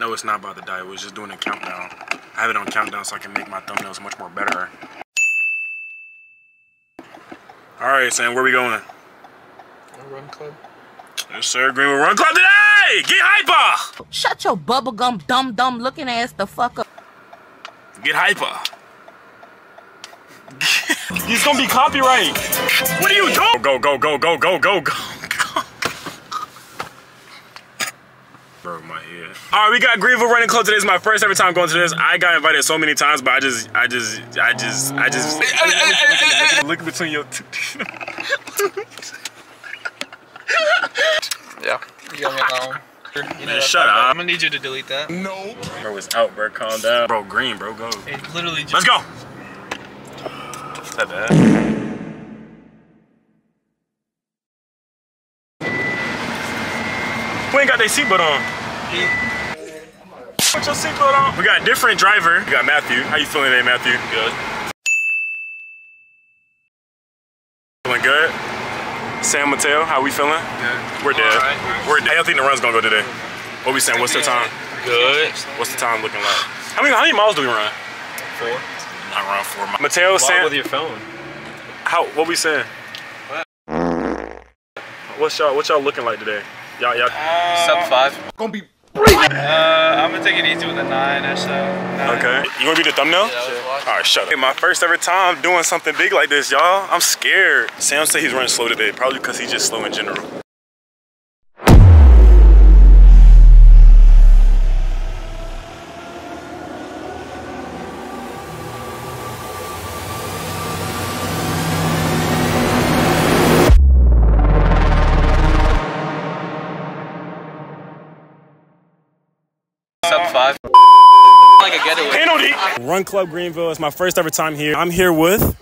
No, it's not about the diet. We're just doing a countdown. I have it on countdown so I can make my thumbnails much more better. All right, Sam, where we going? Run club. Yes, sir. Greenwood Run Club today. Get hyper. Shut your bubblegum dumb dumb looking ass the fuck up. Get hyper. He's gonna be copyright. What are you doing? Go, go, go, go, go, go, go. Bro, my head. All right, we got Greenville Running Club today. Is my first ever time going to this. I got invited so many times, but I just, I just, I just, I just. Look between your two. Yeah. You got me alone. You know Man, shut up. I'm gonna need you to delete that. No. Bro, it's out, bro. Calm down. Bro, green, bro, go. It literally just. Let's go. Is that bad? We ain't got their seatbelt on. Put your seatbelt on. We got a different driver. We got Matthew. How you feeling today, Matthew? Good. Feeling good? Sam Mateo, how we feeling? Good. We're dead. Alright. We're dead. How y'all think the run's gonna go today? What we saying? What's the time? Good. What's the time looking like? How many how many miles do we run? Four. I run four miles. Mateo, Sam. with your phone. How? What we saying? What? What's y'all? What y'all looking like today? Y'all, y'all. Sub five. Gonna be. Uh, I'm gonna take it easy with a nine or so. Nine. Okay. You wanna be the thumbnail? Yeah, watching. All right, shut up. Hey, my first ever time doing something big like this, y'all. I'm scared. Sam said he's running slow today, probably because he's just slow in general. Sub five. Like a getaway. Penalty. Run Club Greenville. It's my first ever time here. I'm here with.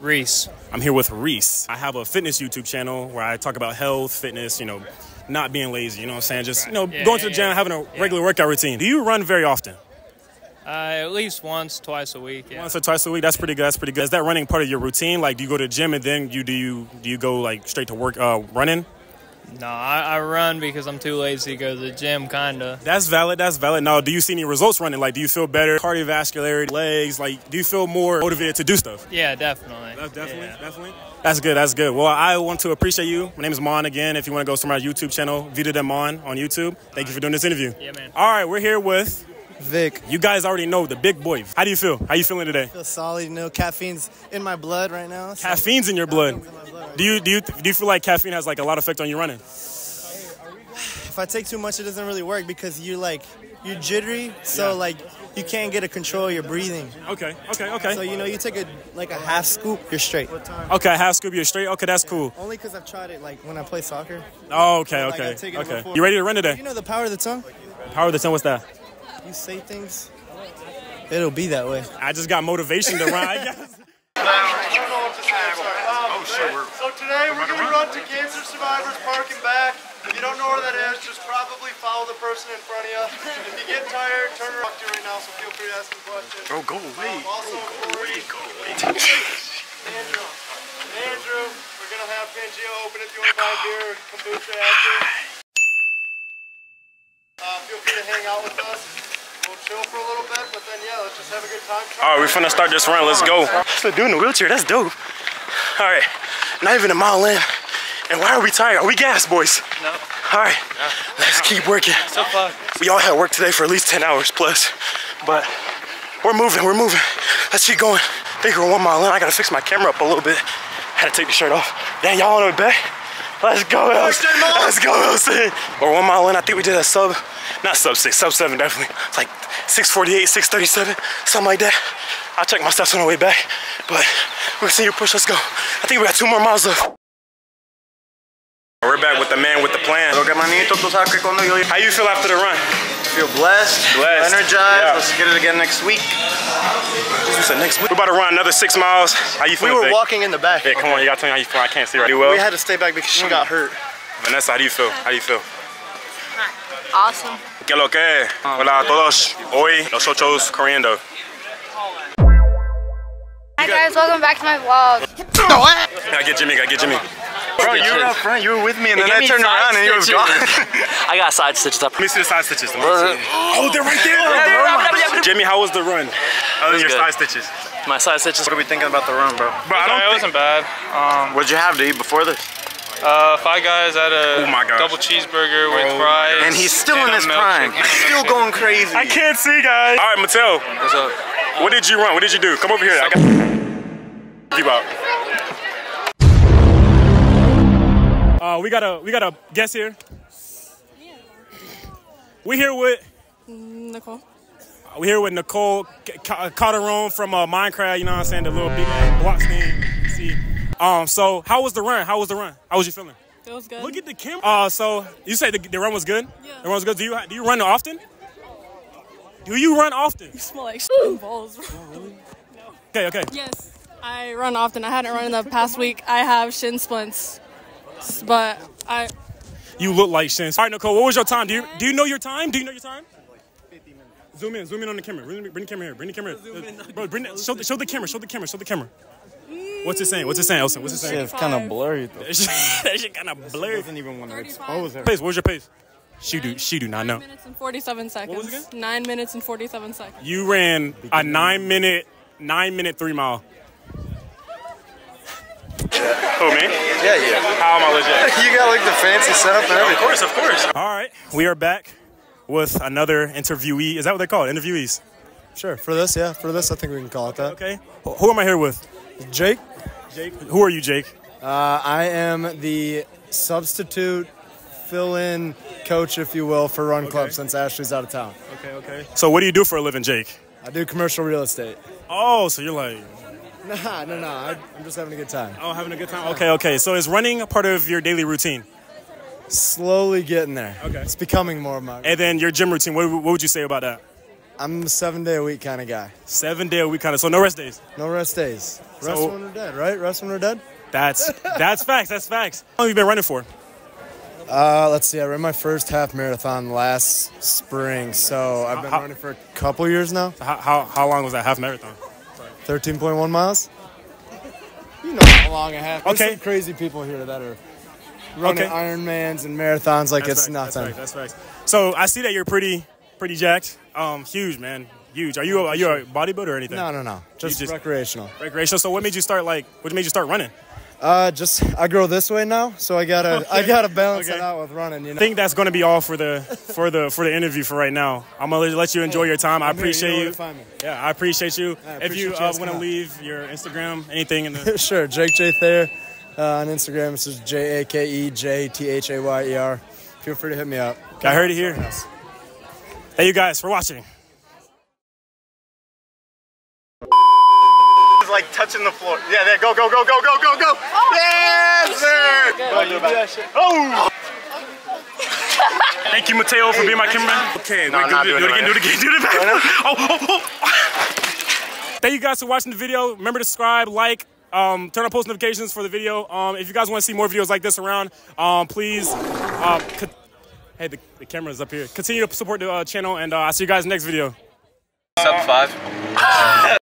Reese. I'm here with Reese. I have a fitness YouTube channel where I talk about health, fitness, you know, not being lazy, you know what I'm saying? Just, you know, Yeah, going to the gym, yeah. having a regular workout routine. Do you run very often? Uh, at least once, twice a week. Yeah. Once or twice a week. That's pretty good. That's pretty good. Is that running part of your routine? Like, do you go to the gym and then you do you do you go like straight to work uh, running? No, I, I run because I'm too lazy to go to the gym, kinda. That's valid. That's valid. Now, do you see any results running? Like, do you feel better? Cardiovascularity, legs. Like, do you feel more motivated to do stuff? Yeah, definitely. That's definitely, Yeah. definitely. That's good. That's good. Well, I want to appreciate you. My name is Mon again. If you want to go to my YouTube channel, Vida de Mon on YouTube. Thank you for doing this interview. Yeah, man. All right, we're here with. Vic. You guys already know the big boy. How do you feel? How you feeling today? I feel solid. You know, caffeine's in my blood right now. so- Caffeine's in your blood. In blood right Do you do you do you feel like caffeine has like a lot of effect on you running? If I take too much, it doesn't really work because you're like you're jittery, so Yeah. like you can't get a control of your breathing. Okay, okay, okay. So you know, you take a like a half scoop, you're straight. Okay, half scoop, you're straight. Okay, that's cool. Only because I've tried it like when I play soccer. Oh, okay, Like, okay, I've taken it okay. before. You ready to run today? You know the power of the tongue. Power of the tongue. What's that? You say things, it'll be that way. I just got motivation to run. I guess. Oh, So today we're going to run to Cancer Survivors Park and back. If you don't know where that is, just probably follow the person in front of you. If you get tired, turn around to you right now, so feel free to ask some questions. Bro, go away. Um, also, Corey, Go away. Andrew, Andrew, we're going to have Pangea open if you want to buy beer or kombucha after. Uh, feel free to hang out with us. We'll chill for a little bit, but then yeah, let's just have a good time. All right, we're finna start this run. Let's go. So dude in the wheelchair, that's dope. All right, not even a mile in. And why are we tired? Are we gas, boys? No. All right, let's keep working. So far. We all had work today for at least 10 hours plus, but we're moving, we're moving. Let's keep going. I think we're one mile in. I gotta fix my camera up a little bit. Had to take the shirt off. Damn, y'all on the back? Let's go, LC. Let's go, LC. We're one mile in. I think we did a sub, not sub six, sub seven definitely. It's like 648, 637, something like that. I'll check my steps on the way back, but we'll see you push. Let's go. I think we got two more miles left. We're back with the man with the plan. Lo que manito, tú sabes que cuando yo How you feel after the run? feel blessed, Blessed. energized. Yeah. Let's get it again next week. You said next week. We're about to run another six miles. How you We were Vic? walking in the back. Vic, come on, you gotta tell me how you feel. I can't see right. Well? We had to stay back because she got hurt. Vanessa, how do you feel? How do you feel? Awesome. ¿Qué lo que? Hola a todos. Hoy nosotros corriendo. Hi guys, welcome back to my vlog. Gotta get Jimmy, gotta get Jimmy. Bro, you were up front. You were with me, and then I turned around and he was gone. I got side stitches up. Let me see the side stitches. Let. Oh, they're right there. Right there. Jimmy, how was the run? Other than your good. side stitches. My side stitches. What are we thinking about the run, bro? Bro, I don't it wasn't bad. Um, What'd you have to eat before this? Uh, Five Guys had a Oh my gosh. double cheeseburger with Oh. fries. And he's still and in a his prime. He's still going crazy. I can't see, guys. All right, Mattel. What's up? What did you run? What did you do? Come over here. I got you out. Uh, we got a we got a guest here. Yeah. We here with Nicole. we here with Nicole C- C- Calderon from uh, Minecraft. You know what I'm saying? The little big ass blocks See. Um. So how was the run? How was the run? How was you feeling? It was good. Look at the camera. Uh. So you say the, the run was good? Yeah. The run was good. Do you do you run often? Do you run often? You smell like shit balls. Okay. Okay. yes, I run often. I hadn't run in the past week. I have shin splints, but I You look like Shin. All right, Nicole, what was your time? Do you do you know your time? Do you know your time? Zoom in, zoom in on the camera. Bring, bring the camera here. Bring the camera here. Bro, bring the, show, the, show the camera. Show the camera. Show the camera. What's it saying? What's it saying, Elson? What's it saying? It's kinda blurry though. that shit kind of blurry. Doesn't even want to 35. expose her. Pace. where's your pace? She do. She do not know. nine minutes and forty-seven seconds. was it again? Nine minutes and forty-seven seconds. You ran a nine minute, nine minute three mile. Oh man. Yeah, yeah. How am I legit? You got like the fancy setup and everything. Of everything. course, of course. All right, we are back with another interviewee. Is that what they call it? Interviewees. Sure. For this, yeah. For this, I think we can call it that. Okay. Who who am I here with? Jake, Jake. Who are you, Jake? uh, I am the substitute fill-in coach, if you will, for Run Club since Ashley's out of town. Okay, okay. So what do you do for a living, Jake? I do commercial real estate. Oh, so you're like, Nah, no, no. I, I'm just having a good time. oh, having a good time. Okay, okay. So is running a part of your daily routine? Slowly getting there. Okay. It's becoming more of my. And then your gym routine. What, what would you say about that? I'm a seven day a week kind of guy. Seven day a week kind of. So no rest days. No rest days. Rest So- when we're dead, right? Rest when we're dead. That's that's facts. That's facts. How long have you been running for? Uh, let's see. I ran my first half marathon last spring, so I've been How- running for a couple years now. How, how, how long was that half marathon? 13.1 miles. You know how long a half. Okay. some crazy people here that are running Okay. Ironmans and marathons like That's it's facts, nothing. That's facts. That's facts. So I see that you're pretty pretty jacked. Um, huge man, huge. Are you a, are you a bodybuilder or anything? No, no, no. Just, just- recreational. Recreational. So what made you start like? What made you start running? Uh, just I grow this way now, so I gotta I gotta balance Okay. it out with running. You know? I think that's going to be all for the for the for the interview for right now. I'm gonna let you enjoy your time. I I'm here, you appreciate know you. me. Yeah, I appreciate you. I if you you uh, want to leave your Instagram, anything in the sure, Jake J Thayer uh, on Instagram. This is J A K E J T H A Y E R. Feel free to hit me up. I heard it here. Thank you guys for watching. It's like touching the floor. Yeah, there. Go, go, go, go, go, go, go. Yes, sir. Go, you do. Oh! Thank you, Mateo, for being my cameraman. Okay, No, wait, I'm do, not do, do it it again, do it again, do it again. Oh, oh, oh. Thank you guys for watching the video. Remember to subscribe, like, um, turn on post notifications for the video. Um, if you guys want to see more videos like this around, um, please. Uh, co- hey, the, the camera's up here. Continue to support the uh, channel, and uh, I'll see you guys next video. Sub five.